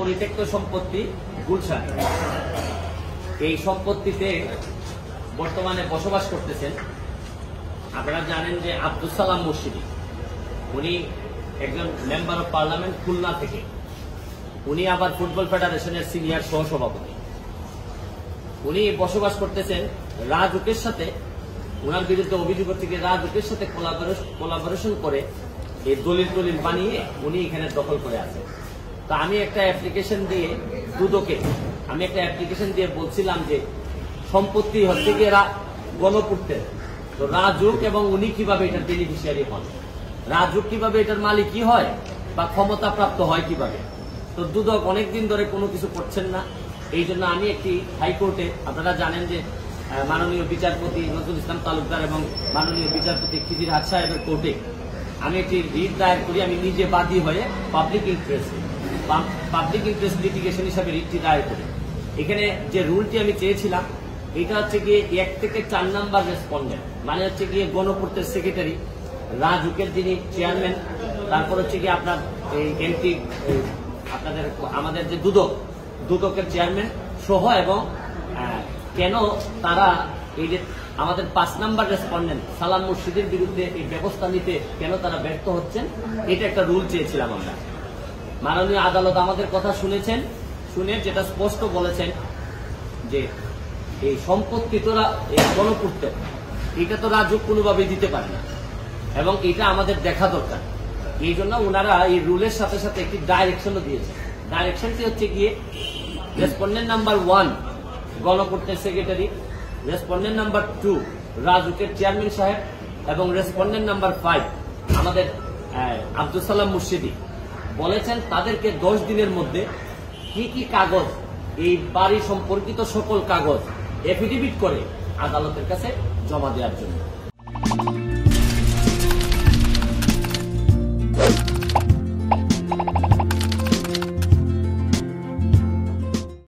পরিত্যক্ত সম্পত্তি গুলশান। এই সম্পত্তিতে বর্তমানে বসবাস করতেছেন আপনারা জানেন যে আব্দুল সালাম মুর্শিদি। উনি একজন মেম্বার অফ পার্লামেন্ট খুলনা থেকে। উনি আবার ফুটবল ফেডারেশনের সিনিয়র সহসভাপতি। উনি বসবাস করতেছেন রাজুকের সাথে। ওনার বিরুদ্ধে অভিযোগ থেকে রাজুকের সাথে কোলাবোরেশন করে এই দলিল টলিল বানিয়ে উনি এখানে দখল করে আছেন। তো আমি একটা অ্যাপ্লিকেশন দিয়ে দুদকে, আমি একটা অ্যাপ্লিকেশন দিয়ে বলছিলাম যে সম্পত্তি হচ্ছে গিয়ে গণপূর্তের তো রাজুক এবং উনি কীভাবে এটার বেনিফিশিয়ারি হন? রাজুক কীভাবে এটার মালিকই হয় বা ক্ষমতা প্রাপ্ত হয় কীভাবে? তো দুদক অনেকদিন ধরে কোনো কিছু করছেন না। এই জন্য আমি একটি হাইকোর্টে, আপনারা জানেন যে মাননীয় বিচারপতি নজরুল ইসলাম তালুকদার এবং মাননীয় বিচারপতি খিদির হাট সাহেবের কোর্টে আমি একটি রিট দায়ের করি, আমি নিজে বাদী হয়ে public interest public interest litigation হিসাবে রিটটি দায়ের করে। এখানে যে রুলটি আমি চেয়েছিলাম, এটা হচ্ছে গিয়ে এক থেকে চার নাম্বার রেসপন্ডেন্ট মানে হচ্ছে গিয়ে গণপূর্তের সেক্রেটারি রাজুকের যিনি চেয়ারম্যান তারপর হচ্ছে গিয়ে আপনার এই এমপি আপনাদের, আমাদের যে দুদক, দুদকের চেয়ারম্যান সহ এবং কেন তারা এই যে আমাদের পাঁচ নাম্বার রেসপন্ডেন্ট সালাম মুর্শিদের বিরুদ্ধে এই ব্যবস্থা নিতে কেন তারা ব্যর্থ হচ্ছেন, এটা একটা রুল চেয়েছিলাম আমরা। মাননীয় আদালত আমাদের কথা শুনেছেন, শুনে যেটা স্পষ্ট বলেছেন যে এই সম্পত্তি তোরা গণপূর্ত এটা তো রাজুক কোনোভাবেই দিতে পারে না। এবং এটা আমাদের দেখা দরকার। এই জন্য ওনারা এই রুলের সাথে সাথে একটি ডাইরেকশনও দিয়েছে ডাইরেকশনটি হচ্ছে গিয়ে রেসপন্ডেন্ট নাম্বার ওয়ান, গণপূর্তের সেক্রেটারি, রেসপন্ডেন্ট নাম্বার টু, রাজুকের চেয়ারম্যান সাহেব এবং রেসপন্ডেন্ট নাম্বার ফাইভ, আমাদের আব্দুল সালাম মুর্শিদি। বলেছেন তাদেরকে দশ দিনের মধ্যে কি কি কাগজ, এই বাড়ি সম্পর্কিত সকল কাগজ এফিডেভিট করে আদালতের কাছে জমা দেওয়ার জন্য।